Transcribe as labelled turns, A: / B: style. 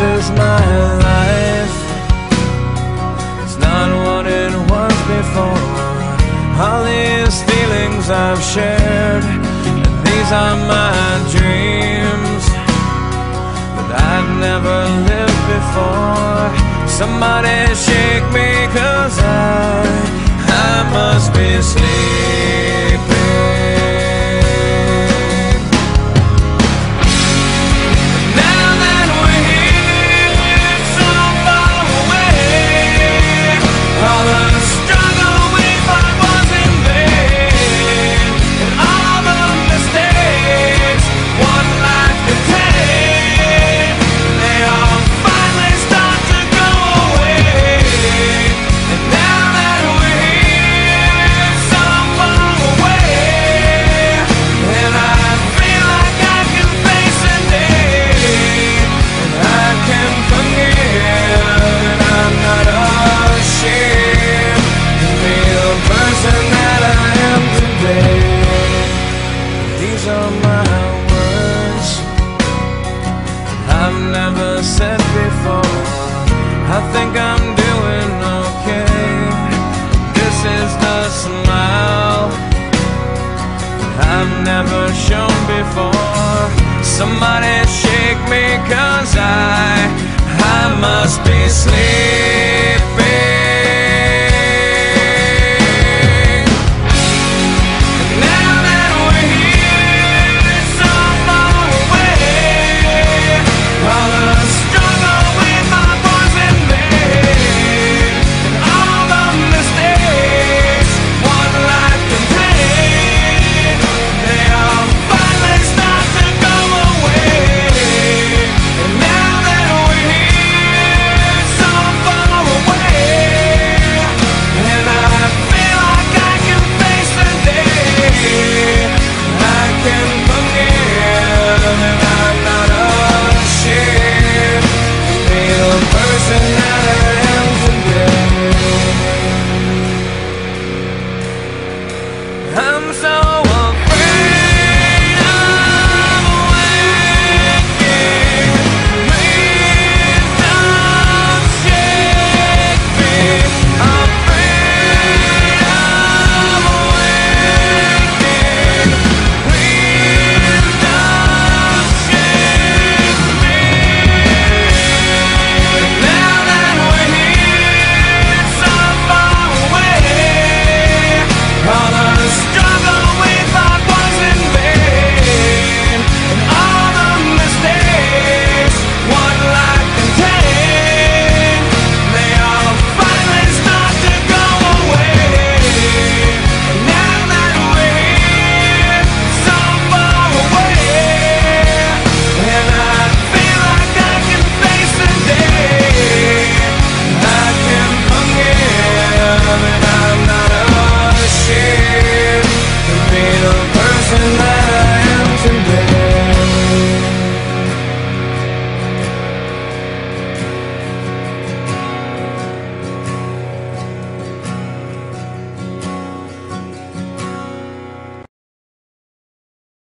A: is my life. It's not what it was before. All these feelings I've shared, and these are my dreams. But I've never lived before. Somebody shake me, cause I, I must be sleeping. These are my words I've never said before. I think I'm doing okay. This is the smile I've never shown before. Somebody shake me, cause I, I must be sleeping.